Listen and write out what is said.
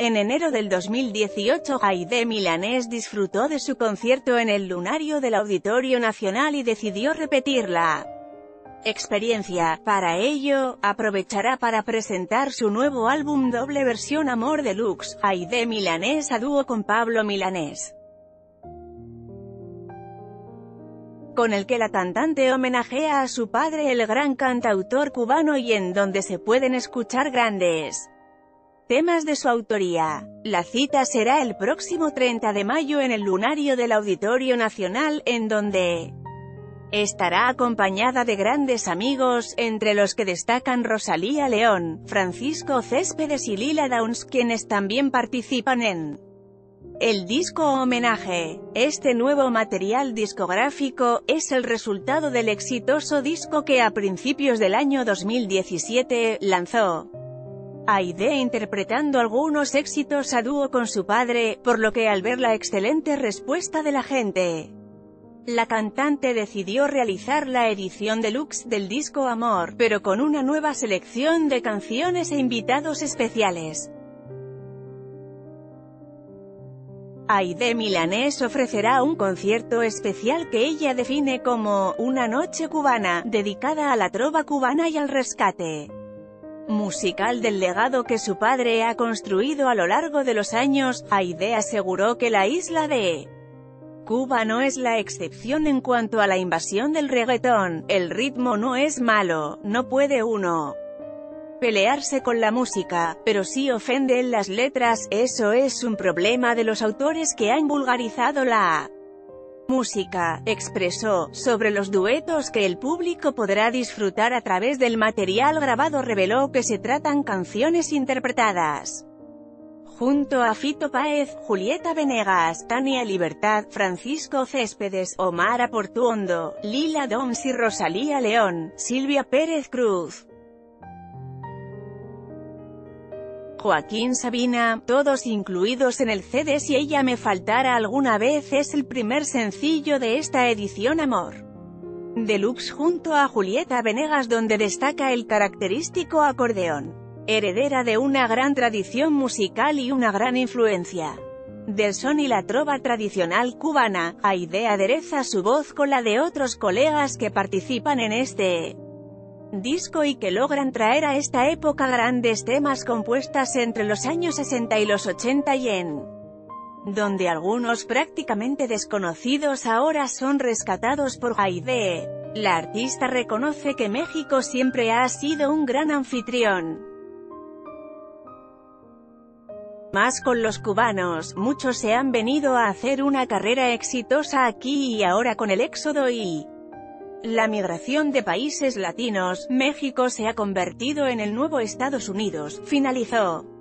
En enero del 2018 Aide Milanés disfrutó de su concierto en el lunario del Auditorio Nacional y decidió repetirla experiencia. Para ello, aprovechará para presentar su nuevo álbum doble versión Amor Deluxe, Aide Milanés a dúo con Pablo Milanés. con el que la cantante homenajea a su padre el gran cantautor cubano y en donde se pueden escuchar grandes temas de su autoría. La cita será el próximo 30 de mayo en el lunario del Auditorio Nacional, en donde Estará acompañada de grandes amigos, entre los que destacan Rosalía León, Francisco Céspedes y Lila Downs, quienes también participan en el disco homenaje. Este nuevo material discográfico, es el resultado del exitoso disco que a principios del año 2017, lanzó. Aide interpretando algunos éxitos a dúo con su padre, por lo que al ver la excelente respuesta de la gente, la cantante decidió realizar la edición deluxe del disco Amor, pero con una nueva selección de canciones e invitados especiales. Aide Milanés ofrecerá un concierto especial que ella define como «una noche cubana», dedicada a la trova cubana y al rescate musical del legado que su padre ha construido a lo largo de los años, Aide aseguró que la isla de Cuba no es la excepción en cuanto a la invasión del reggaetón, el ritmo no es malo, no puede uno pelearse con la música, pero sí ofende en las letras, eso es un problema de los autores que han vulgarizado la música, expresó, sobre los duetos que el público podrá disfrutar a través del material grabado reveló que se tratan canciones interpretadas junto a Fito Páez, Julieta Venegas, Tania Libertad, Francisco Céspedes, Omar Aportuondo, Lila Doms y Rosalía León, Silvia Pérez Cruz. Joaquín Sabina, todos incluidos en el CD Si ella me faltara alguna vez es el primer sencillo de esta edición Amor. Deluxe junto a Julieta Venegas donde destaca el característico acordeón heredera de una gran tradición musical y una gran influencia del son y la trova tradicional cubana, Aide adereza su voz con la de otros colegas que participan en este disco y que logran traer a esta época grandes temas compuestas entre los años 60 y los 80 y en donde algunos prácticamente desconocidos ahora son rescatados por Aide. La artista reconoce que México siempre ha sido un gran anfitrión más con los cubanos, muchos se han venido a hacer una carrera exitosa aquí y ahora con el éxodo y la migración de países latinos, México se ha convertido en el nuevo Estados Unidos, finalizó.